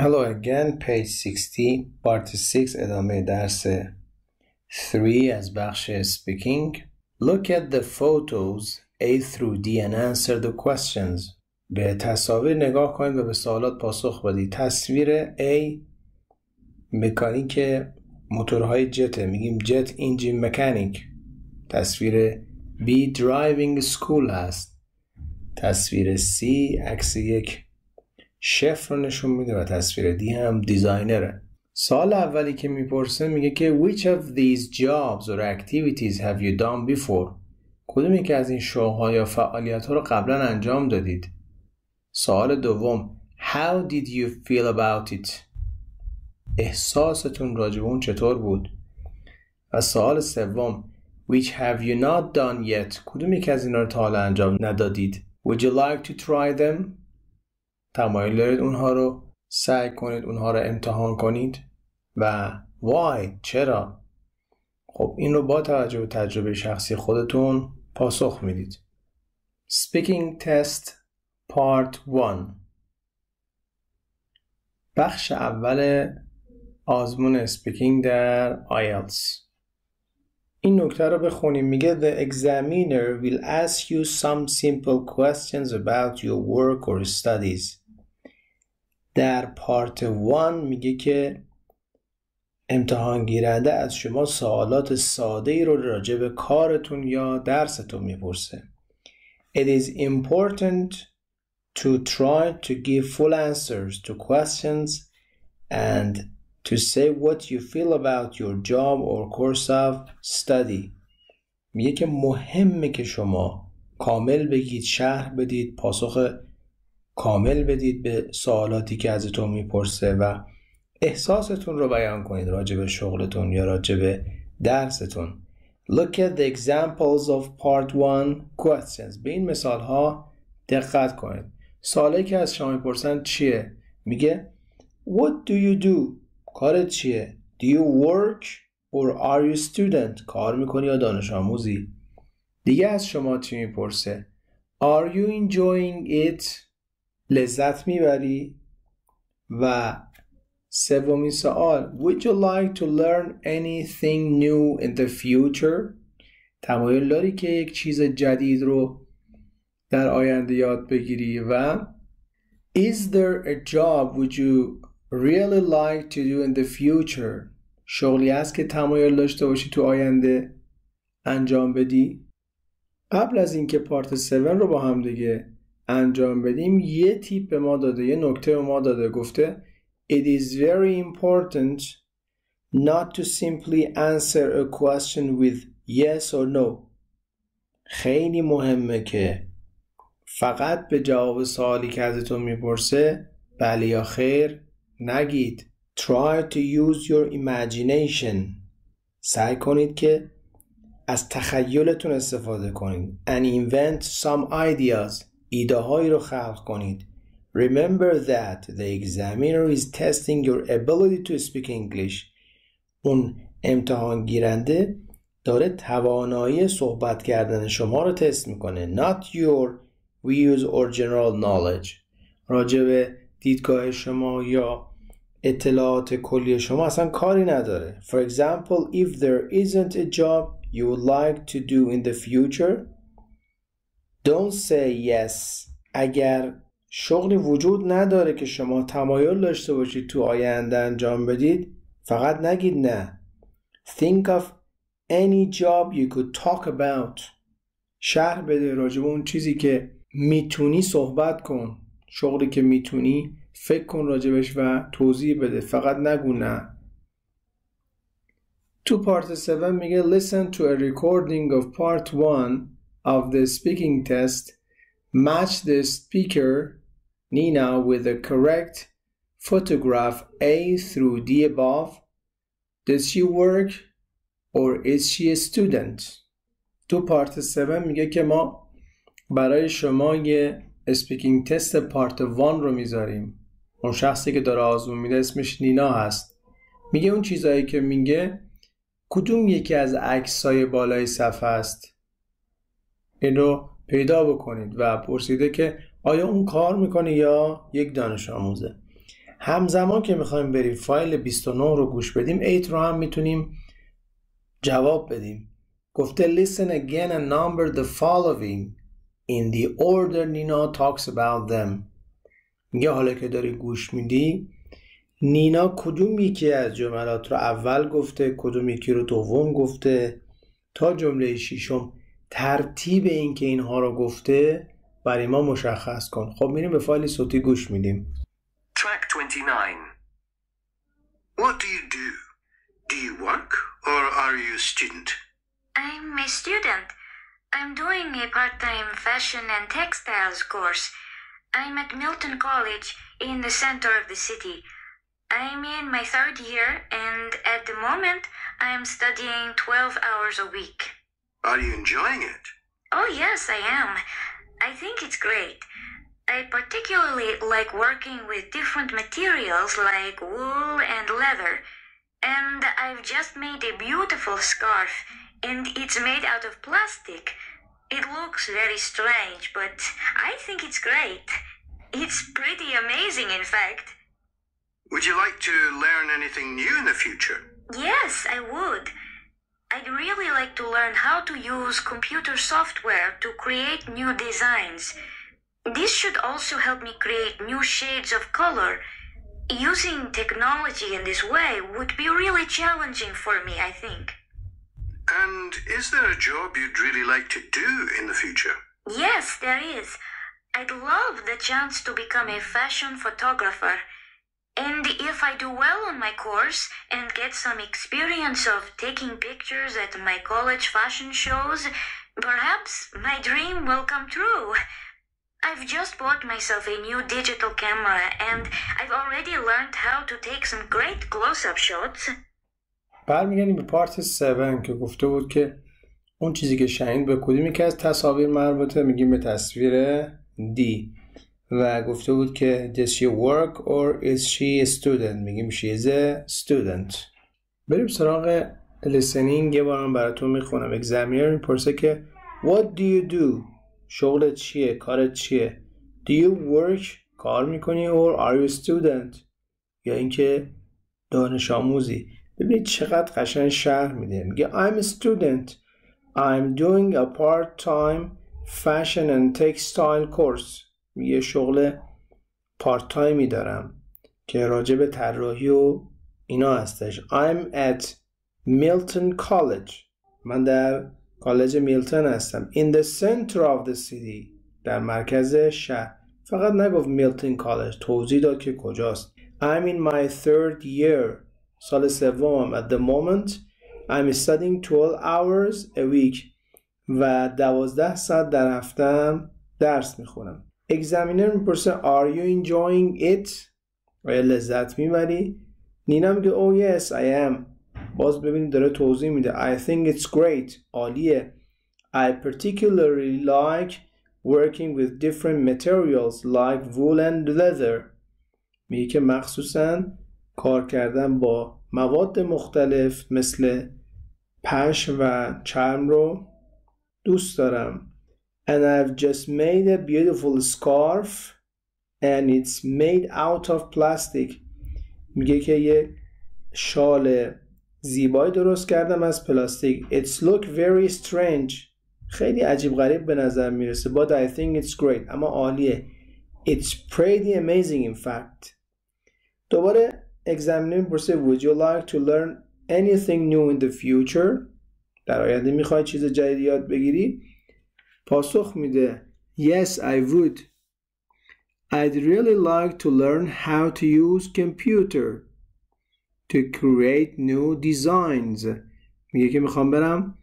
Hello again, page 60, part 6 ادامه درس 3 از بخش speaking. Look at the photos A through D and answer the questions. به تصاویر نگاه کنید و به سوالات پاسخ بدید. تصویر A مکانیک موتورهای جته میگیم جت انجین مکانیک. تصویر B driving school هست. تصویر C عکس یک شف رو نشون میده و تصویر دی هم دیزاینره. سال اولی که می‌پرسه میگه که which of these jobs or activities have you done before کدومی که از این شغلها یا فعالیت ها رو قبلا انجام دادید؟ سوال دوم how did you feel about it احساستون راجب اون چطور بود؟ و سوال سوم which have you not done yet کدومی که از اینا رو تا حالا انجام ندادید؟ Would you like to try them? تمایل دارید اونها رو سعی کنید اونها رو امتحان کنید؟ و why چرا؟ خب این رو با توجه به تجربه شخصی خودتون پاسخ می‌دید. Speaking Test Part 1 بخش اول آزمون اسپیکینگ در IELTS این نکته رو بخونیم میگه The examiner will ask you some simple questions about your work or studies در پارت 1 میگه که امتحان گیرنده از شما سوالات ساده ای رو راجع به کارتون یا درستون می‌پرسه It is important to try to give full answers to questions and to say what you feel about your job or course of study. میگه که مهمه که شما کامل بگید شهر بدید پاسخ کامل بدید به سوالاتی که ازتون می‌پرسه و احساستون رو بیان کنید راجع به شغلتون یا راجع به درستون. Look at the examples of part 1 questions. به این مثال ها دقت کنید. سوالی که از شما می‌پرسن چیه؟ میگه What do you do کارت چیه Do you work or are you student کار می‌کنی یا دانش آموزی دیگه از شما چی می‌پرسه Are you enjoying it لذت می‌بری و سومین سوال Would you like to learn anything new in the future تمایل داری که یک چیز جدید رو در آینده یاد بگیری و Is there a job would you really like to do in the future. شغلی است که تمایل داشته باشی تو آینده انجام بدی. قبل از اینکه پارت 7 رو با هم دیگه انجام بدیم یه تیپ به ما داده یه نکته به ما داده. گفته It is very important not to simply answer a question with yes or no. خیلی مهمه که فقط به جواب سوالی که ازتون می‌پرسه بله یا خیر؟ نگید Try to use your imagination سعی کنید که از تخیلتون استفاده کنید and invent some ideas ایده هایی رو خلق کنید Remember that the examiner is testing your ability to speak English اون امتحان گیرنده داره توانایی صحبت کردن شما رو تست می‌کنه Not your views or general knowledge راجع به دیدگاه شما یا اطلاعات کلی شما اصلا کاری نداره. For example, if there isn't a job you would like to do in the future Don't say yes. اگر شغلی وجود نداره که شما تمایل داشته باشید تو آینده انجام بدید فقط نگید نه. Think of any job you could talk about. شهر بده راجب اون چیزی که می‌تونی صحبت کن. شغلی که می‌تونی فکر کن راجبش و توضیح بده فقط نگو نه تو پارت 7 میگه listen to a recording of part 1 of the speaking test, match the speaker, Nina, with the correct photograph A through D above. Does she work or is she a student? تو پارت 7 میگه که ما برای شما یه اسپیکینگ تست پارت 1 رو می‌ذاریم. اون شخصی که داره آزمون میده اسمش نینا هست. میگه اون چیزایی که میگه کدوم یکی از عکسای بالای صفحه است؟ این رو پیدا بکنید و پرسیده که آیا اون کار می‌کنه یا یک دانش آموزه؟ همزمان که می‌خوایم بریم فایل 29 رو گوش بدیم 8 رو هم می‌تونیم جواب بدیم. گفته listen again and number the following. In the order Nina talks about them میگه حالا که داری گوش میدی نینا کدوم یکی از جملات رو اول گفته کدوم یکی رو دوم گفته تا جمله شیشم ترتیب این که اینها رو گفته برای ما مشخص کن خب میریم به فایل صوتی گوش میدیم Track 29. What do you do? Do you work or are you a student? I'm a student. I'm doing a part time fashion and textiles course. I'm at Milton College in the center of the city. I'm in my third year, and at the moment, I'm studying 12 hours a week. Are you enjoying it? Oh, yes, I am. I think it's great. I particularly like working with different materials like wool and leather. And I've just made a beautiful scarf, and it's made out of plastic. It looks very strange, but I think it's great. It's pretty amazing, in fact. Would you like to learn anything new in the future? Yes, I would. I'd really like to learn how to use computer software to create new designs. This should also help me create new shades of color. Using technology in this way would be really challenging for me, I think. And is there a job you'd really like to do in the future? Yes, there is. I'd love the chance to become a fashion photographer. And if I do well on my course and get some experience of taking pictures at my college fashion shows, perhaps my dream will come true. I've just bought myself a new digital camera and I've already learned how to take some great close up shots. برمیگردیم به پارت 7 که گفته بود که اون چیزی که شنید به کدومی که از تصاویر مربوطه میگیم به تصویر D. و گفته بود که does she work or is she a student میگیم she is a student. بریم سراغ listening یه بارم براتون می‌خونم. اگزامینر می‌پرسه که what do you do شغلت چیه؟ کارت چیه؟ Do you work کار می‌کنی or are you a student یا اینکه دانش آموزی. ببینید چقدر قشنگ شهر میده. میگه I'm a student. I'm doing a part-time fashion and textile course. یه شغل پارت تایمی دارم که راجع به طراحی و اینا هستش. I'm at Milton College. من در کالج میلتون هستم. In the center of the city. در مرکز شهر. فقط نگفت میلتون کالج. توضیح داد که کجاست. I'm in my third year. سال سومم at the moment I'm studying 12 hours a week و دوازده ساعت در هفتم درس میخونم اگزامینر میپرسه Are you enjoying it؟ آیا لذت میبری؟ نینا میگه Oh yes I am باز ببینید داره توضیح میده I think it's great عالیه I particularly like working with different materials like wool and leather میگه که مخصوصا کار کردن با مواد مختلف مثل پشم و چرم رو دوست دارم. And I've just made a beautiful scarf and it's made out of plastic. میگه که یه شال زیبایی درست کردم از پلاستیک. It's look very strange. خیلی عجیب غریب به نظر می‌رسه but I think it's great. اما عالیه. It's pretty amazing in fact. دوباره اگزامینر میپرسه Would you like to learn anything new in the future در آینده میخوای چیز جدید یاد بگیری پاسخ میده Yes I would I'd really like to learn how to use computer to create new designs میگه که میخوام برم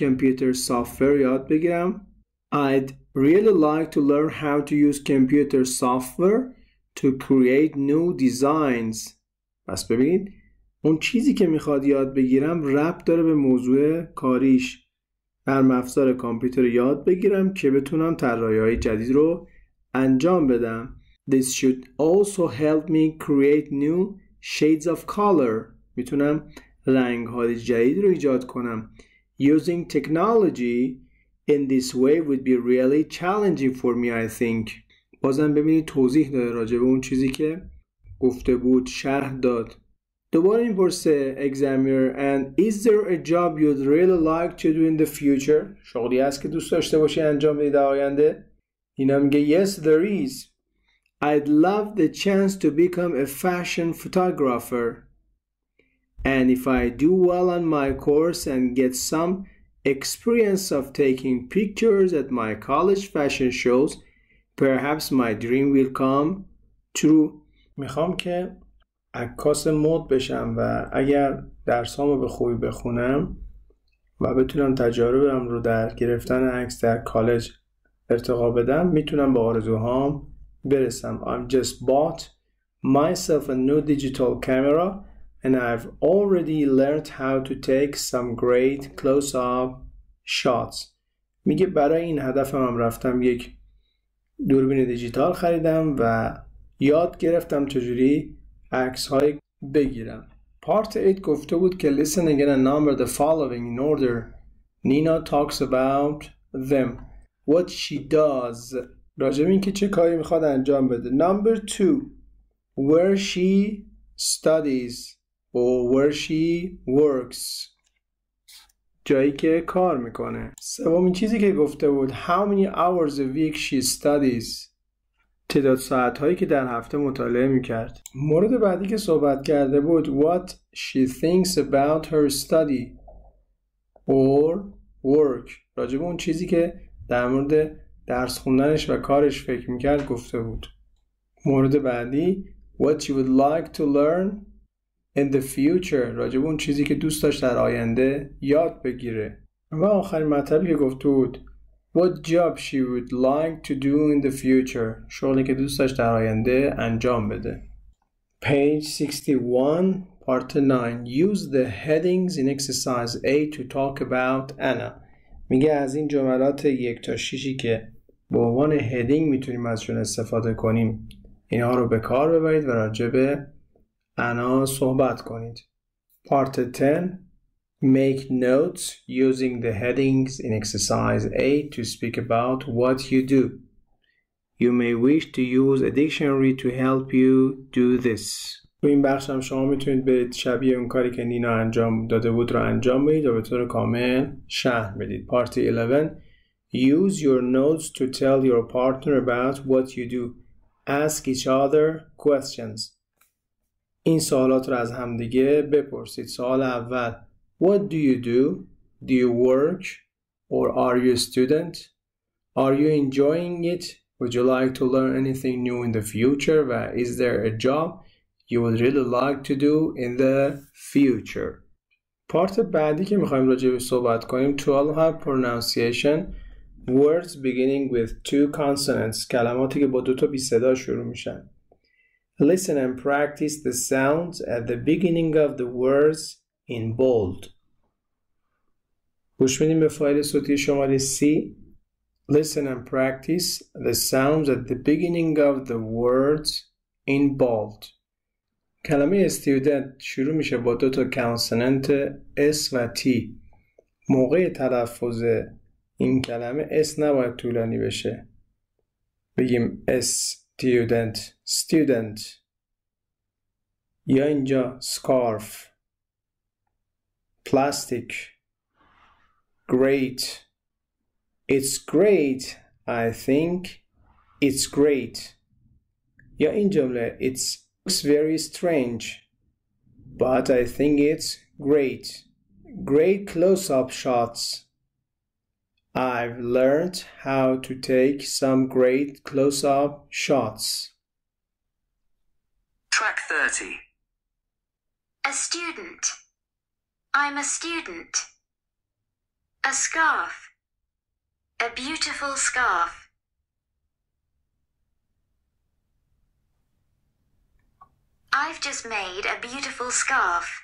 computer software یاد بگیرم I'd really like to learn how to use computer software to create new designs پس ببینید اون چیزی که می‌خواد یاد بگیرم ربط داره به موضوع کاریش. نرم افزار کامپیوتر یاد بگیرم که بتونم طراحی های جدید رو انجام بدم. This should also help me create new shades of color. می‌تونم رنگ های جدید رو ایجاد کنم. Using technology in this way would be really challenging for me I think. بازم ببینید توضیح داره راجع به اون چیزی که گفته بود شرح داد دوباره این پرسه examiner and is there a job you'd really like to do in the future شغلی هست که دوست داشته باشی انجام بدی در آینده اینا میگه yes there is I'd love the chance to become a fashion photographer and if I do well on my course and get some experience of taking pictures at my college fashion shows perhaps my dream will come true می‌خوام که عکاس مد بشم و اگر درسامو به خوبی بخونم و بتونم تجاربم رو در گرفتن عکس در کالج ارتقا بدم می‌تونم به آرزوهام برسم. I've just bought myself a new digital camera and I've already learned how to take some great close-up shots. میگه برای این هدفم هم رفتم یک دوربین دیجیتال خریدم و یاد گرفتم چجوری عکس های بگیرم پارت 8 گفته بود که listen again and number the following in order Nina talks about them what she does راجب این که چه کاری می‌خواد انجام بده number 2 where she studies or where she works جایی که کار می‌کنه سومین چیزی که گفته بود how many hours a week she studies تعداد ساعت هایی که در هفته مطالعه می‌کرد. مورد بعدی که صحبت کرده بود what she thinks about her study or work. راجب اون چیزی که در مورد درس خوندنش و کارش فکر می‌کرد گفته بود. مورد بعدی what she would like to learn in the future. راجب اون چیزی که دوست داشت در آینده یاد بگیره. و آخرین مطلبی که گفته بود What job she would like to do in the future? شغلی که دوست داشت در آینده انجام بده. Page 61 Part 9 Use the headings in exercise A to talk about Anna. میگه از این جملات یک تا شیشی که به عنوان هدینگ می‌تونیم ازشون استفاده کنیم. اینها رو به کار ببرید و راجع به انا صحبت کنید. Part 10 Make notes using the headings in exercise A to speak about what you do. You may wish to use a dictionary to help you do this. تو این بخش هم شما میتونید برید شبیه اون کاری که نینا انجام داده بود رو انجام بدید و به طور کامل شهر بدید. Part 11 Use your notes to tell your partner about what you do. Ask each other questions. این سوالات رو از همدیگه بپرسید. سوال اول What do you do? Do you work? Or are you a student? Are you enjoying it? Would you like to learn anything new in the future? و is there a job you would really like to do in the future? پارت بعدی که میخوایم راجع به صحبت کنیم 12 have pronunciation words beginning with two consonants کلماتی که با دو تا بی صدا شروع میشن Listen and practice the sounds at the beginning of the words in bold. گوش بدیم به فایل صوتی شماره C. Listen and practice the sounds at the beginning of the words in bold. کلمه student شروع میشه با دو تا کانسوننت S و T. موقع تلفظ این کلمه S نباید طولانی بشه. بگیم student student یا اینجا scarf plastic great it's great I think it's great یا این جمله it's looks very strange but I think it's great great close-up shots I've learned how to take some great close-up shots Track 30. A student. I'm a student. A scarf. A beautiful scarf. I've just made a beautiful scarf.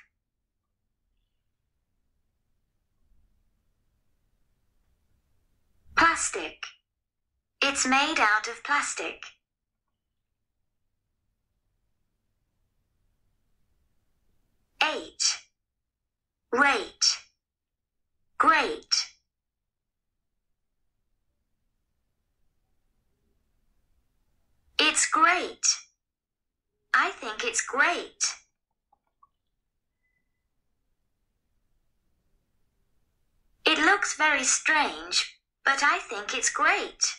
Plastic. It's made out of plastic. Rate. Great. It's great. I think it's great. It looks very strange, but I think it's great.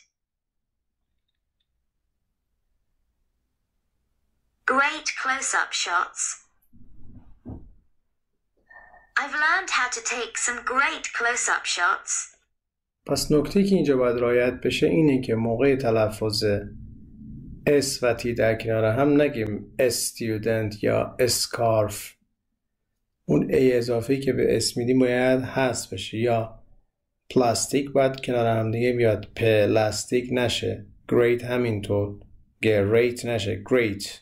Great close-up shots. I've learned how to take some great close-up shots. پس نکته که اینجا باید رعایت بشه اینه که موقع تلفظ اس و تی در کنار هم نگیم استودنت یا اسکارف اون ای اضافی که به s میدیم باید حذف بشه یا plastic باید کنار هم دیگه بیاد. plastic نشه. great همینطور. great نشه. great